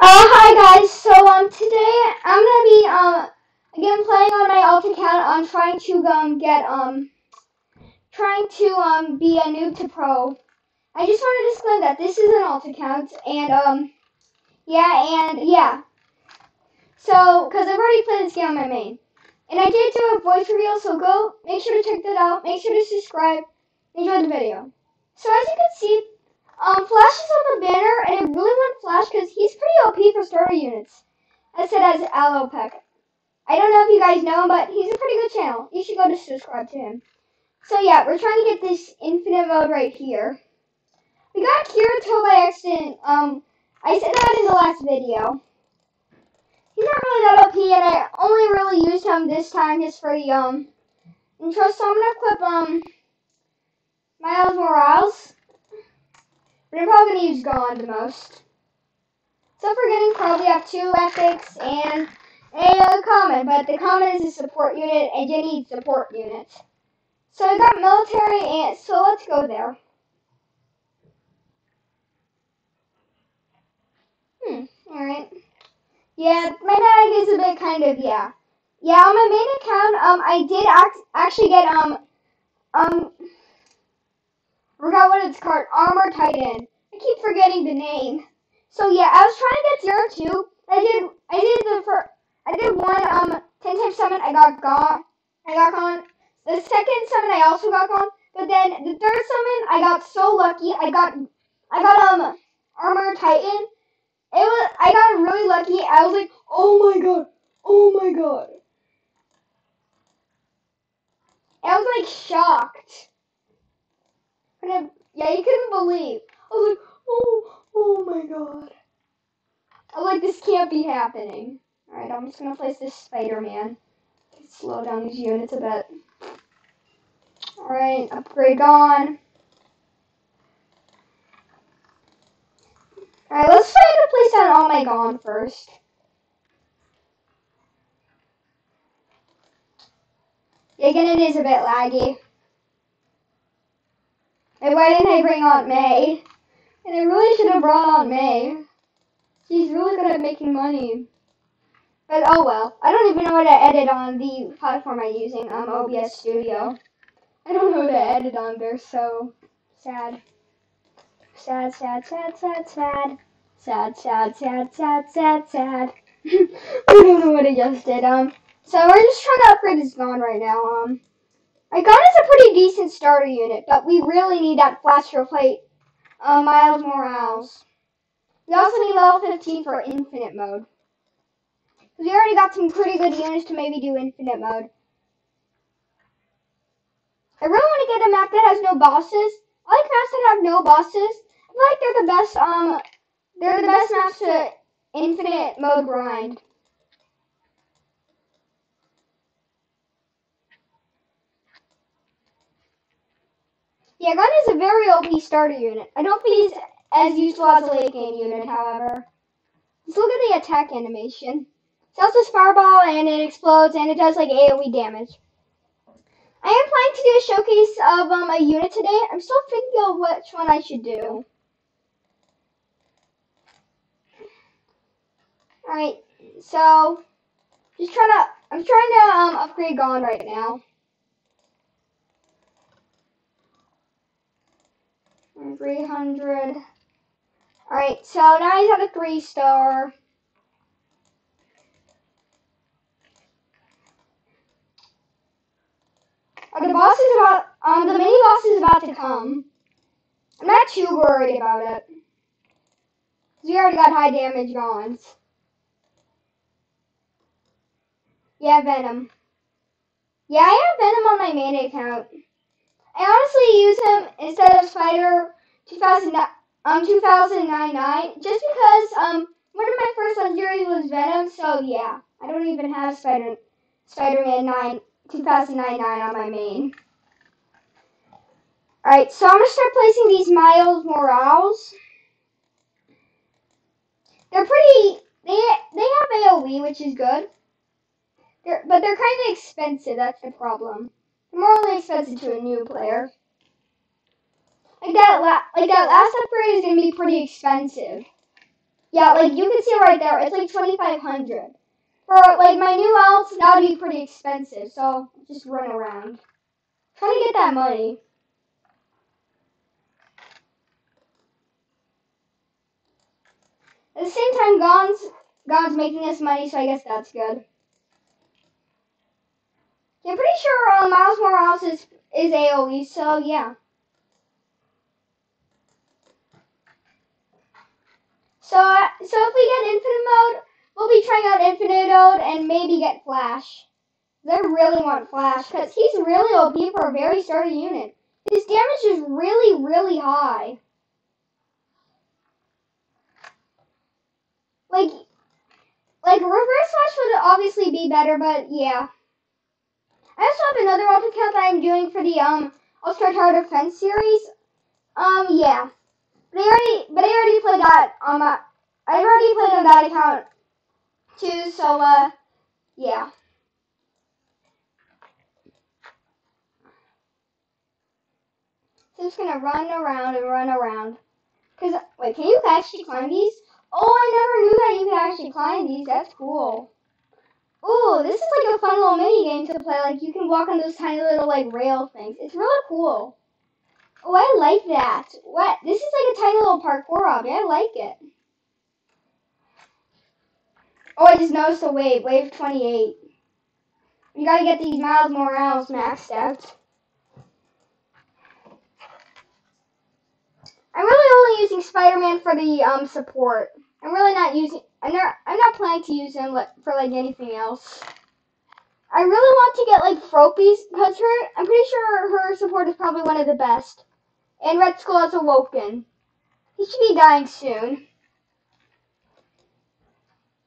Uh, hi guys. So um, today I'm gonna be um again playing on my alt account. I'm trying to um get um trying to um be a noob to pro. I just want to disclaim that this is an alt account and um yeah and yeah. So because I've already played this game on my main, and I did do a voice reveal. So go make sure to check that out. Make sure to subscribe. Enjoy the video. So as you can see, um, Flash is on the banner, and I really want Flash because he's pretty OP for starter units. As said as Alopek. I don't know if you guys know him, but he's a pretty good channel. You should go to subscribe to him. So yeah, we're trying to get this infinite mode right here. We got Kirito by accident. Um, I said that in the last video. He's not really that OP, and I only really used him this time just for the um intro. So I'm gonna equip um Miles Morales. I'm probably going to use Gon the most. So forgetting probably have two epics and a common, but the common is a support unit and you need support units. So I got military and so let's go there. Hmm, alright. Yeah, my bag is a bit kind of, yeah. Yeah, on my main account, um, I did act actually get, um, um, forgot what it's called, Armor Titan. I keep forgetting the name. So yeah, I was trying to get zero two. I did I did the first I did one um ten times summon I got Gon I got Gon. The second summon I also got Gon. But then the third summon I got so lucky I got I got um armor titan. It was I got really lucky. I was like, oh my god, oh my god. I was like shocked. Yeah, you couldn't believe. I was like, oh, oh my god. I'm like, this can't be happening. Alright, I'm just gonna place this Spider-Man. Slow down these units a bit. Alright, upgrade on. Alright, let's try to place down all my Gon first. Yeah, Again, it is a bit laggy. And why didn't I bring Aunt May? And I really should have brought Aunt May. She's really good at making money. But oh well. I don't even know how to edit on the platform I'm using, um, OBS Studio. I don't know how to edit on there, so sad. Sad, sad, sad, sad, sad. Sad, sad, sad, sad, sad, sad. I don't know what I just did. Um, so we're just trying to upgrade this Gon right now. Um, Gon is a pretty decent starter unit, but we really need that flash plate, uh, Miles Morales. We also need level 15 for infinite mode. We already got some pretty good units to maybe do infinite mode. I really want to get a map that has no bosses. I like maps that have no bosses. I feel like they're the best, um, they're the best maps to infinite mode grind. Yeah, Gon is a very OP starter unit. I don't think he's as useful as a late game unit, however. Let's look at the attack animation. It also fireball and it explodes and it does like AoE damage. I am planning to do a showcase of um, a unit today. I'm still thinking of which one I should do. Alright, so just trying to I'm trying to um, upgrade Gon right now. 300. Alright, so now he's at a 3 star. The boss is about, um, the mini boss is about to come. I'm not too worried about it. We already got high damage Gons. Yeah, Venom. Yeah, I have Venom on my main account. I honestly use him instead of Spider 2009, um, 2009 just because um one of my first legendaries was Venom, so yeah, I don't even have Spider Spider-Man 9 2009 on my main. Alright, so I'm gonna start placing these Miles Morales. They're pretty. They they have AOE, which is good. They're, but they're kind of expensive. That's the problem. More expensive to a new player. Like that, la like that last upgrade is gonna be pretty expensive. Yeah, like you can see right there. It's like 2500 For like my new elves, that would be pretty expensive. So just run around. Try to get that money. At the same time, Gon's, Gon's making us money, so I guess that's good. I'm pretty sure uh, Miles Morales is, is AoE, so yeah. So, uh, so if we get Infinite Mode, we'll be trying out Infinite Mode and maybe get Flash. They really want Flash, because he's really OP for a very sturdy unit. His damage is really, really high. Like, like Reverse Flash would obviously be better, but yeah. I also have another alt account that I'm doing for the um All-Star Tower Defense series. Um, yeah. But I already, but I already played that on my, I already played on that account too. So, uh, yeah. So I'm just gonna run around and run around. Cause wait, can you actually climb these? Oh, I never knew that you could actually climb these. That's cool. Oh, this is like a fun little mini game to play. Like you can walk on those tiny little like rail things. It's really cool. Oh, I like that. What? This is like a tiny little parkour object. I like it. Oh, I just noticed a wave. Wave 28. You gotta get these Miles Morales maxed out. I'm really only using Spider-Man for the um support. I'm really not using. I'm not. I'm not planning to use them for like anything else. I really want to get like Fropies because her. I'm pretty sure her support is probably one of the best. And Red Skull has awoken. He should be dying soon.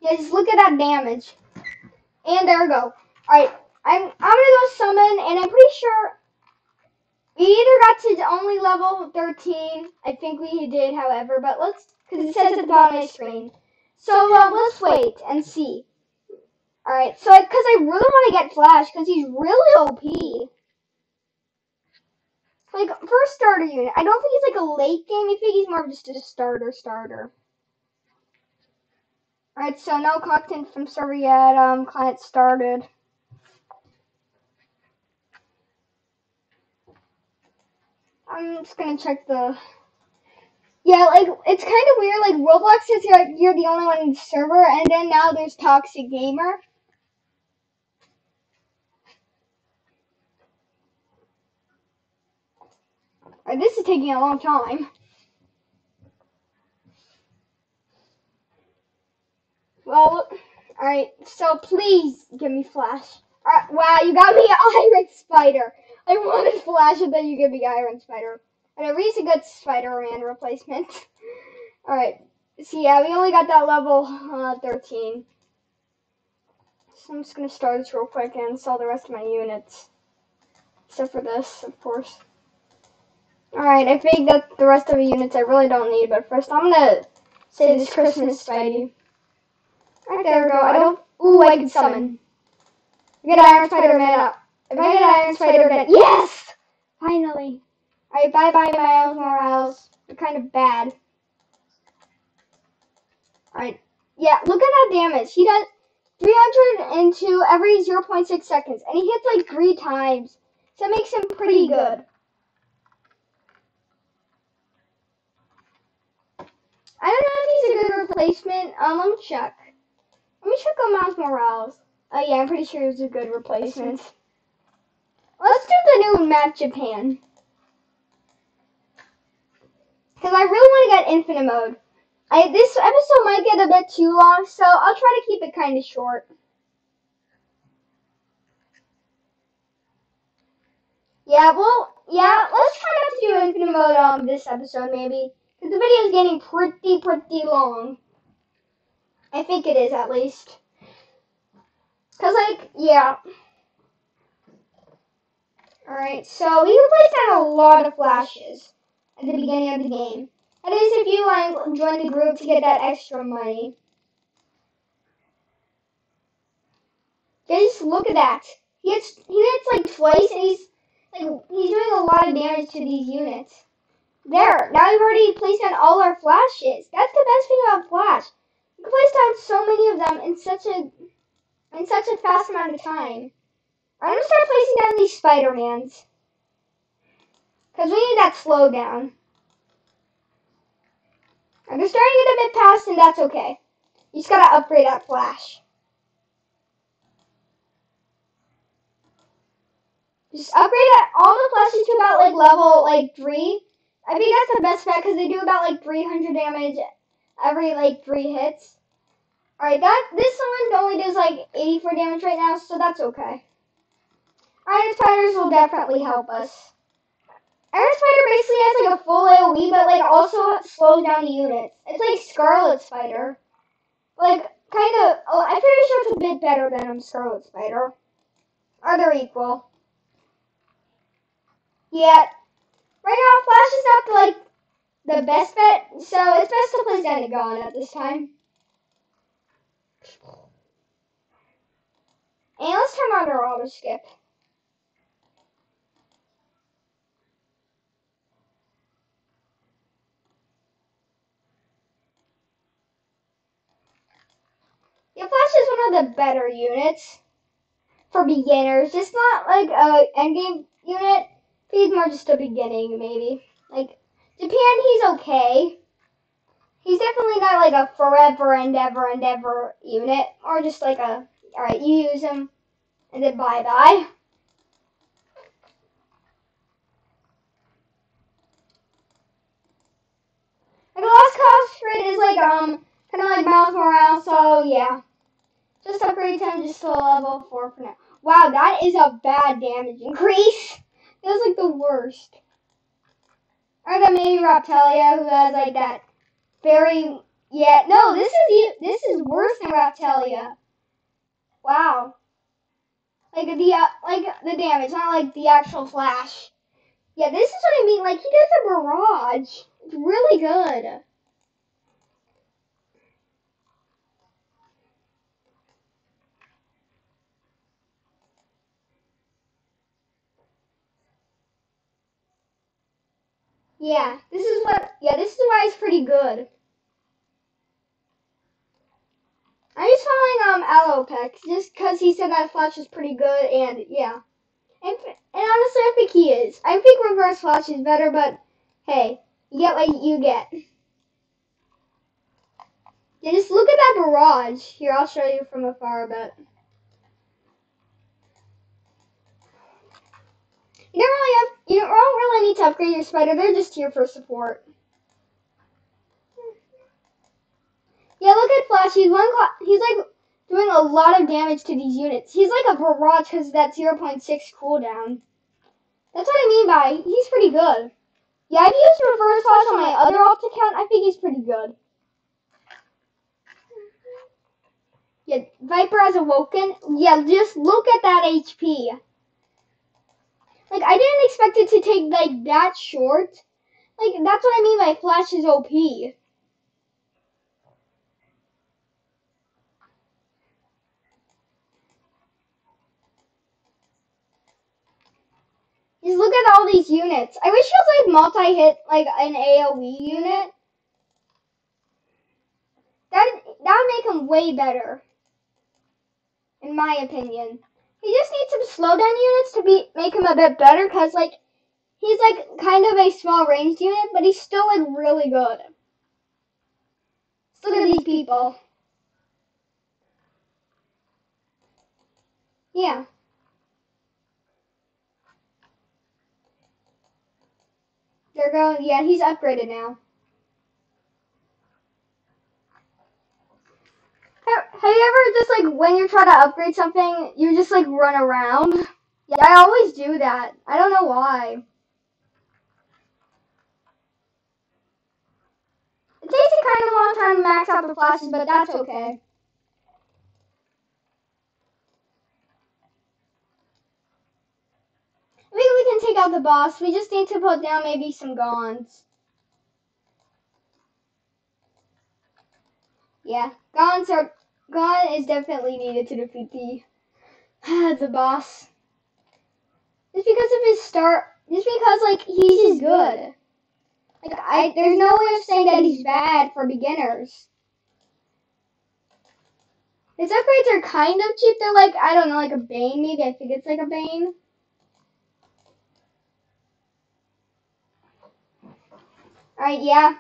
Yeah, just look at that damage. And there we go. Alright, I'm I'm gonna go summon, and I'm pretty sure we either got to only level 13. I think we did, however, but let's because it says at the bottom of my screen. So uh, let's wait and see. Alright, so because I really want to get Flash because he's really OP. Like, for a starter unit, I don't think he's like a late game. I think he's more of just a starter starter. Alright, so no content from server yet. Um, client started. I'm just gonna check the yeah, like it's kind of weird. Like Roblox says you're, you're the only one in the server, and then now there's Toxic Gamer. Right, this is taking a long time. Well, alright, so please give me Flash. Alright, wow, you got me Iron Spider. I wanted Flash, and then you give me Iron Spider. And a good Spider-Man replacement. Alright. So yeah, we only got that level uh, 13. So I'm just going to start this real quick and sell the rest of my units. Except for this, of course. Alright, I think that the rest of the units I really don't need, but first I'm going to say this Christmas Spidey. Alright, there we go. I don't... Ooh, I can summon. Get Iron Spider-Man up. If I get Iron Spider-Man... Yes! Finally. Alright, bye bye Miles Morales. You're kind of bad. Alright. Yeah, look at that damage. He does 300 into every 0.6 seconds. And he hits like three times. So that makes him pretty good. I don't know if he's a good replacement. Um, let me check. Let me check on Miles Morales. Oh uh, yeah, I'm pretty sure he's a good replacement. Let's do the new map Japan. Because I really want to get infinite mode. I, this episode might get a bit too long, so I'll try to keep it kind of short. Yeah, well, yeah, let's try not to do infinite mode on this episode, maybe. Because the video is getting pretty, pretty long. I think it is, at least. Because, like, yeah. Alright, so we replaced out a lot of flashes at the beginning of the game. Is if you want to join the group to get that extra money. Just look at that. He hits, he hits like twice and he's like he's doing a lot of damage to these units. There, now we've already placed down all our flashes. That's the best thing about Flash. You can place down so many of them in such a in such a fast amount of time. I'm gonna start placing down these Spider-Mans. Because we need that slowdown. I'm just starting get a bit past, and that's okay. You just gotta upgrade that flash. Just upgrade it, all the flashes to about like level like three. I think that's the best bet because they do about like 300 damage every like three hits. Alright, that this one only does like 84 damage right now, so that's okay. Iron Spiders will definitely help us. Iron Spider basically has like a full AoE, but like also slows down the units. It's like Scarlet Spider. Like, kind of, oh, I'm pretty sure it's a bit better than um, Scarlet Spider. Are they equal? Yeah. Right now, Flash is not like the best bet, so it's best to place Denegon at this time. And let's turn on our auto skip. Yeah, Flash is one of the better units for beginners. It's not like a endgame unit. He's more just a beginning, maybe. Like Japan, he's okay. He's definitely not like a forever and ever and ever unit, or just like a all right, you use him, and then bye bye. Like the last cost rate is like um kind of like Miles Morales, so yeah. Just upgrade him just to level 4 for now. Wow, that is a bad damage increase. It was like the worst. Or then maybe Raphtalia, who has like that very yeah. No, this is this is worse than Raphtalia. Wow. Like the uh, like the damage, not like the actual flash. Yeah, this is what I mean. Like he does a barrage. It's really good. Yeah, this is what. Yeah, this is why it's pretty good. I'm just following um Alopex just because he said that Flash is pretty good, and yeah, and, and honestly, I think he is. I think Reverse Flash is better, but hey, you get what you get. Yeah, just look at that barrage. Here, I'll show you from afar a bit. You don't really have, you don't really need to upgrade your spider. They're just here for support. Yeah, look at Flash. He's one. He's like doing a lot of damage to these units. He's like a barrage because that 0.6 cooldown. That's what I mean by he's pretty good. Yeah, I've used reverse flash on my other opt account. I think he's pretty good. Yeah, Viper has awoken. Yeah, just look at that HP. Like, I didn't expect it to take, like, that short. Like, that's what I mean by Flash is OP. Just look at all these units. I wish it was, like, multi-hit, like, an AoE unit. That, that would make him way better. In my opinion. He just needs some slowdown units to be make him a bit better, cause like he's like kind of a small ranged unit, but he's still like really good. Just look at these people. Yeah. They're going, yeah, he's upgraded now. Have you ever just like when you're trying to upgrade something, you just like run around? Yeah, I always do that. I don't know why. It takes a kind of long time to max out the flashes, but that's okay. Maybe we can take out the boss. We just need to put down maybe some Gons. Yeah, Gons are God is definitely needed to defeat the the boss. Just because of his start, just because like he's just good. Like I, there's no way of saying that he's bad for beginners. His upgrades are kind of cheap. They're like, I don't know, like a Bane maybe. I think it's like a Bane. Alright, yeah.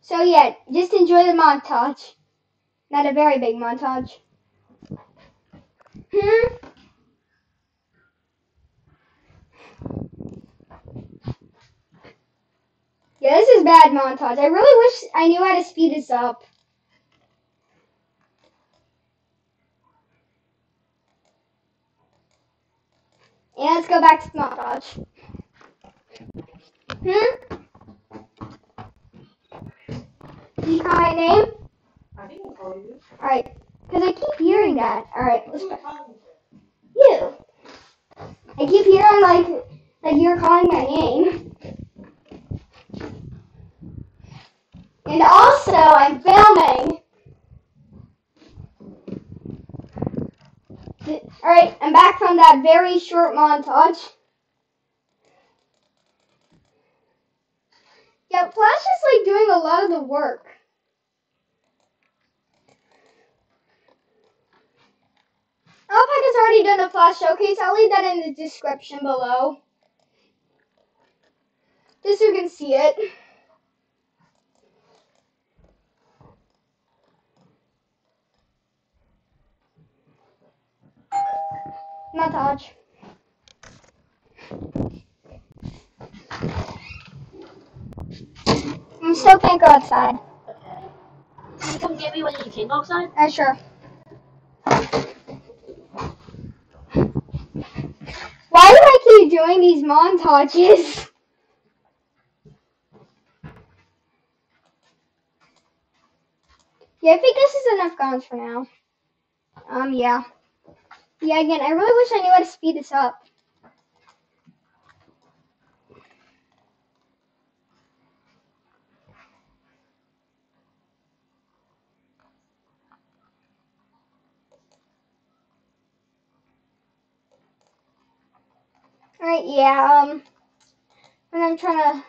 So yeah, just enjoy the montage. Not a very big montage. Hmm? Yeah, this is bad montage. I really wish I knew how to speed this up. And let's go back to montage. Hmm? You call my name? Alright. Because I keep hearing that. Alright, let's? You. I keep hearing like like you're calling my name. And also, I'm filming. Alright, I'm back from that very short montage. Yeah, Flash is like doing a lot of the work. Alpac has already done a Flash showcase. I'll leave that in the description below. Just so you can see it. Montage. I still can't go outside. Can you come get me when you can go outside? Uh, sure. Why do I keep doing these montages? Yeah, I think this is enough guns for now. Um, yeah. Yeah, again, I really wish I knew how to speed this up. Alright, yeah, um, when I'm trying to.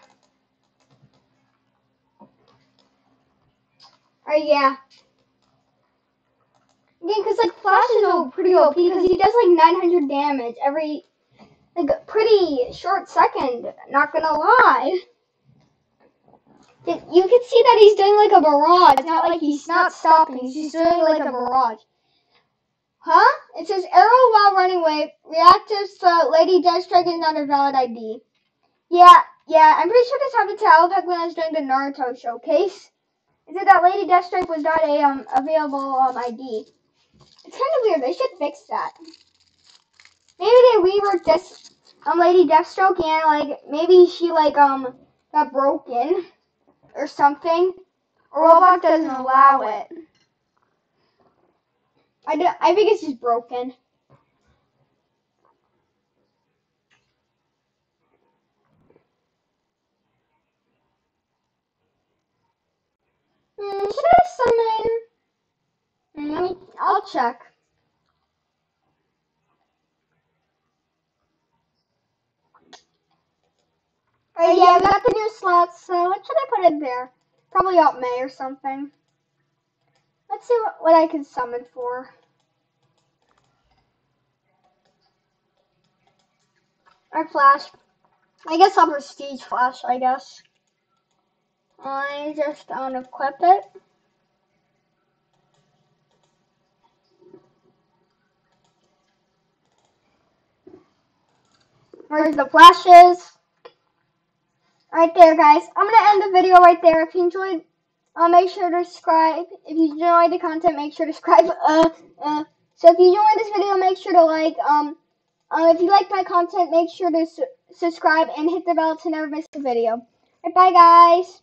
Alright, yeah. Again, because, like, Flash is pretty OP because he does, like, 900 damage every, like, pretty short second, not gonna lie. You can see that he's doing, like, a barrage. It's not like he's not stopping, he's just doing, like, a barrage. Huh? It says arrow while running away. Reactives to Lady Deathstrike is not a valid ID. Yeah, yeah, I'm pretty sure this happened to Alpec when I was doing the Naruto showcase. It said that Lady Deathstrike was not a um available um ID. It's kind of weird. They should fix that. Maybe they reworked this um Lady Deathstrike and like maybe she like um got broken or something. Or Roblox doesn't allow it. I, do, I think it's just broken. Hmm, should I summon? Hmm, let me. I'll check. Alright, yeah, we got the new slots, so what should I put in there? Probably Aunt May or something. Let's see what, what I can summon for. Or Flash. I guess I'll prestige Flash, I guess. I just unequip it. Where's the flashes? Right there, guys. I'm gonna end the video right there. If you enjoyed, uh, make sure to subscribe. If you enjoyed the content, make sure to subscribe. Uh, uh. So if you enjoyed this video, make sure to like. Um, uh, if you like my content, make sure to su- subscribe and hit the bell to never miss a video. Right, bye, guys.